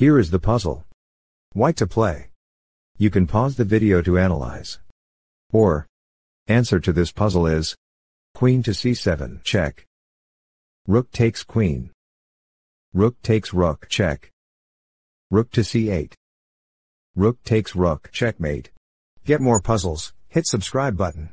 Here is the puzzle. White to play. You can pause the video to analyze. Or, answer to this puzzle is Queen to c7, check. Rook takes queen. Rook takes rook, check. Rook to c8. Rook takes rook, checkmate. Get more puzzles, hit subscribe button.